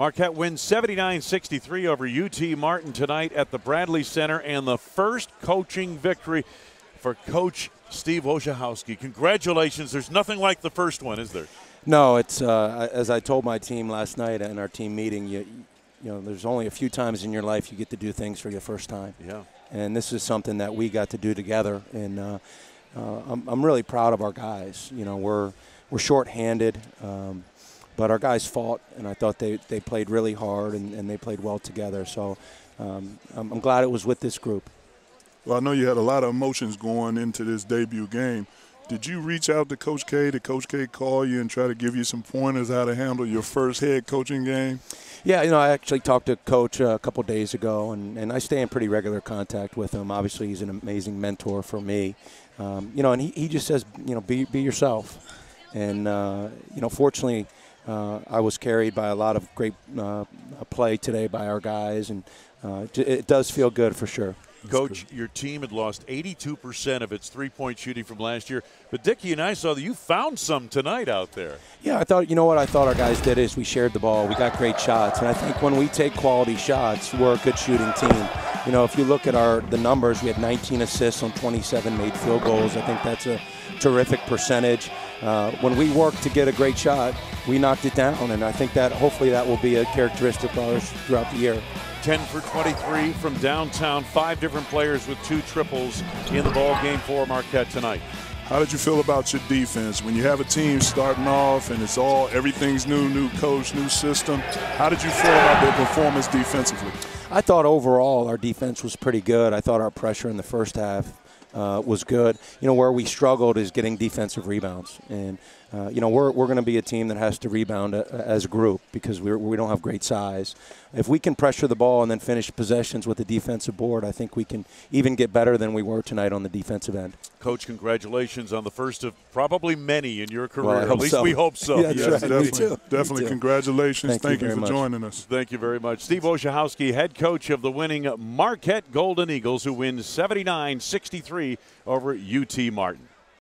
Marquette wins 79 63 over UT Martin tonight at the Bradley Center, and the first coaching victory for Coach Steve Wojciechowski. Congratulations. There's nothing like the first one, is there? No, it's uh, as I told my team last night in our team meeting. You, you know, there's only a few times in your life you get to do things for your first time. Yeah. And this is something that we got to do together, and uh, uh, I'm, I'm really proud of our guys. You know, we're we're shorthanded, um, but our guys fought, and I thought they, they played really hard and, and they played well together. So um, I'm, I'm glad it was with this group. Well, I know you had a lot of emotions going into this debut game. Did you reach out to Coach K? Did Coach K call you and try to give you some pointers how to handle your first head coaching game? Yeah, you know, I actually talked to Coach uh, a couple days ago, and, and I stay in pretty regular contact with him. Obviously, he's an amazing mentor for me. Um, you know, and he, he just says, you know, be, be yourself. And, uh, you know, fortunately, uh, I was carried by a lot of great uh, play today by our guys, and uh, it does feel good for sure. Coach, your team had lost 82% of its three point shooting from last year. But Dickie and I saw that you found some tonight out there. Yeah, I thought, you know what I thought our guys did is we shared the ball. We got great shots. And I think when we take quality shots, we're a good shooting team. You know, if you look at our the numbers, we had 19 assists on 27 made field goals. I think that's a terrific percentage. Uh, when we work to get a great shot, we knocked it down. And I think that hopefully that will be a characteristic of ours throughout the year. 10 for 23 from downtown. Five different players with two triples in the ball game for Marquette tonight. How did you feel about your defense when you have a team starting off and it's all everything's new, new coach, new system? How did you feel about their performance defensively? I thought overall our defense was pretty good. I thought our pressure in the first half uh, was good. You know, where we struggled is getting defensive rebounds. And, uh, you know, we're, we're going to be a team that has to rebound a, uh, as a group because we're, we don't have great size. If we can pressure the ball and then finish possessions with the defensive board, I think we can even get better than we were tonight on the defensive end. Coach, congratulations on the first of probably many in your career. Well, At least so. we hope so. Yeah, yes, right. definitely. Definitely. Congratulations. Thank, Thank you, you, for much. joining us. Thank you very much. Steve Wojciechowski, head coach of the winning Marquette Golden Eagles, who wins 79 63 over UT Martin.